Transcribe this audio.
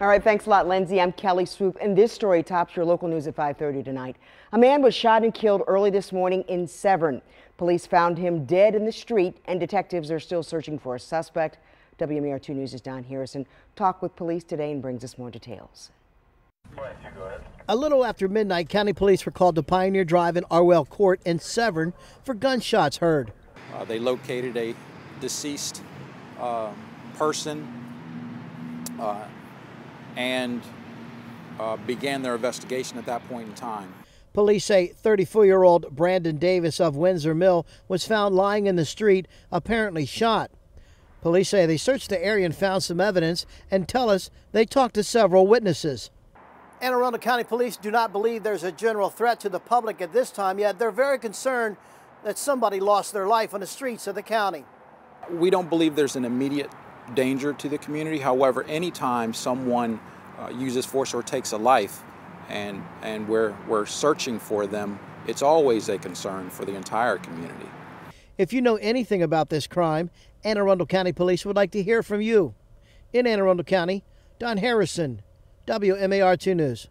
All right, thanks a lot, Lindsay. I'm Kelly Swoope, and this story tops your local news at 5:30 tonight. A man was shot and killed early this morning in Severn. Police found him dead in the street, and detectives are still searching for a suspect. WMAR 2 News' is Don Harrison talked with police today and brings us more details. A little after midnight, county police were called to Pioneer Drive and Arwell Court in Severn for gunshots heard. Uh, they located a deceased uh, person uh, and uh, began their investigation at that point in time. Police say 34 year old Brandon Davis of Windsor Mill was found lying in the street, apparently shot. Police say they searched the area and found some evidence and tell us they talked to several witnesses. Anne Arundel County Police do not believe there's a general threat to the public at this time, yet they're very concerned that somebody lost their life on the streets of the county. We don't believe there's an immediate danger to the community. However, anytime someone uh, uses force or takes a life and, and we're, we're searching for them, it's always a concern for the entire community. If you know anything about this crime, Anne Arundel County Police would like to hear from you. In Anne Arundel County, Don Harrison, WMAR 2 News.